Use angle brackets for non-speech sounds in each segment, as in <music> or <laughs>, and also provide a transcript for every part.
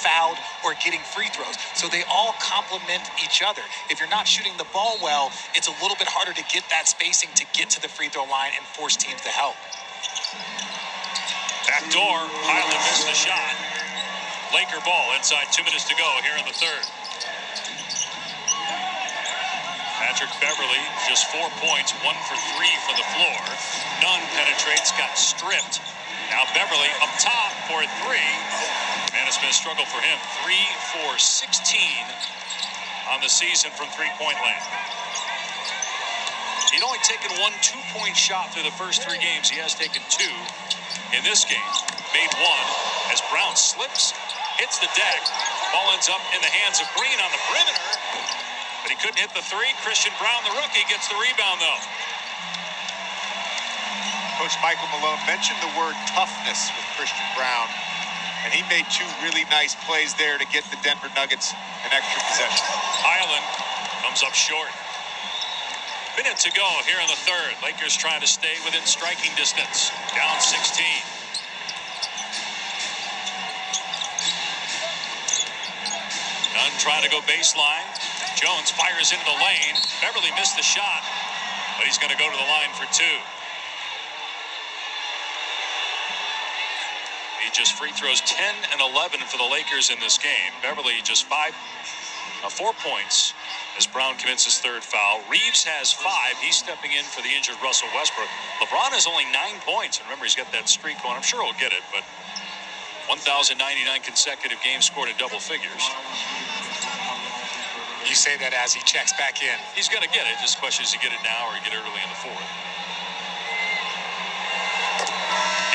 fouled or getting free throws. So they all complement each other. If you're not shooting the ball well, it's a little bit harder to get that spacing to get to the free throw line and force teams to help. Back door, Hyland missed the shot. Laker ball inside two minutes to go here in the third. Patrick Beverley, just four points, one for three for the floor. Nunn penetrates, got stripped. Now Beverley up top for three. Man, it's been a struggle for him. Three for 16 on the season from three-point land. He'd only taken one two-point shot through the first three games. He has taken two in this game. Made one as Brown slips, hits the deck. Ball ends up in the hands of Green on the perimeter. But he couldn't hit the three. Christian Braun, the rookie, gets the rebound, though. Coach Michael Malone mentioned the word toughness with Christian Braun, and he made two really nice plays there to get the Denver Nuggets an extra possession. Hyland comes up short. Minute to go here in the third. Lakers trying to stay within striking distance. Down 16. Nunn trying to go baseline. Jones fires into the lane. Beverley missed the shot, but he's going to go to the line for two. Just free throws 10 and 11 for the Lakers in this game. Beverley just five, uh, four points as Brown commits his third foul. Reaves has five. He's stepping in for the injured Russell Westbrook. LeBron has only nine points. And remember, he's got that streak going. I'm sure he'll get it, but 1,099 consecutive games scored in double figures. You say that as he checks back in. He's going to get it. Just question is he get it now or get it early in the fourth.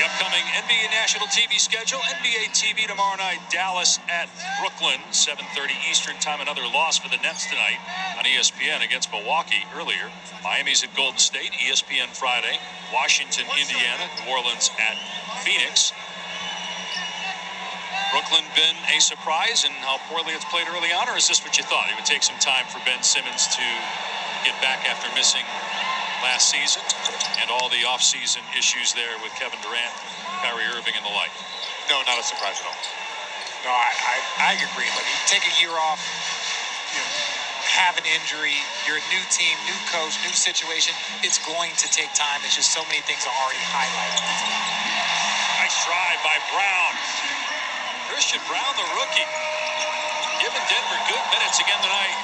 Upcoming NBA national TV schedule. NBA TV tomorrow night. Dallas at Brooklyn, 7:30 Eastern time. Another loss for the Nets tonight on ESPN against Milwaukee earlier. Miami's at Golden State. ESPN Friday. Washington, Indiana. New Orleans at Phoenix. Brooklyn been a surprise in how poorly it's played early on, or is this what you thought? It would take some time for Ben Simmons to get back after missing last season and all the offseason issues there with Kevin Durant, Kyrie Irving, and the like. No, not a surprise at all. No, I, I, I agree. You take a year off, you know, have an injury, you're a new team, new coach, new situation. It's going to take time. It's just so many things are already highlighted. Nice drive by Braun. Christian Braun, the rookie, giving Denver good minutes again tonight.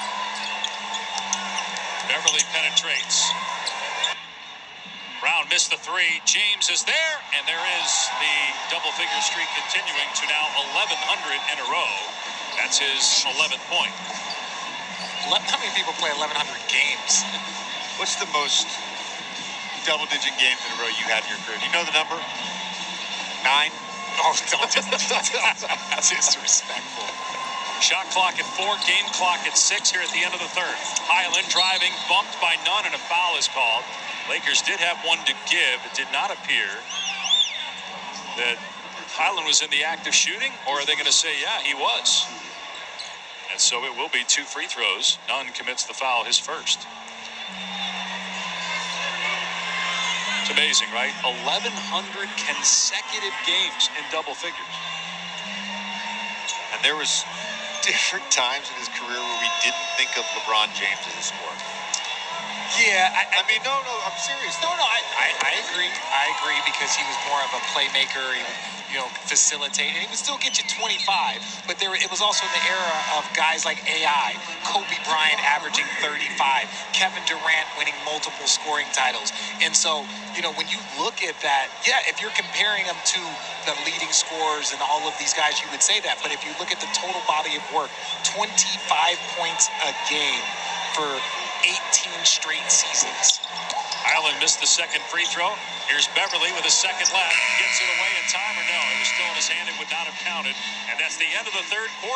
Beverley penetrates. Braun missed the three. James is there, and there is the double figure streak continuing to now 1,100 in a row. That's his 11th point. How many people play 1,100 games? <laughs> What's the most double digit games in a row you had in your career? Do you know the number? Nine? Oh, don't, that's disrespectful. Shot clock at four, game clock at six here at the end of the third. Hyland driving, bumped by Nunn, and a foul is called. Lakers did have one to give. It did not appear that Hyland was in the act of shooting, or are they going to say, yeah, he was? And so it will be two free throws. Nunn commits the foul, his first. It's amazing, right? 1,100 consecutive games in double figures. And there was <laughs> different times in his career where we didn't think of LeBron James as a scorer. Yeah, I, I mean, no, no, I'm serious. No, no, I, I, I agree. I agree because he was more of a playmaker. He you know, facilitate, and he would still get you 25. But there, it was also in the era of guys like AI, Kobe Bryant averaging 35, Kevin Durant winning multiple scoring titles. And so, you know, when you look at that, yeah, if you're comparing them to the leading scorers and all of these guys, you would say that. But if you look at the total body of work, 25 points a game for 18 straight seasons. Hyland missed the second free throw. Here's Beverley with a second left. Gets it away in time or no? It was still in his hand. It would not have counted. And that's the end of the third quarter.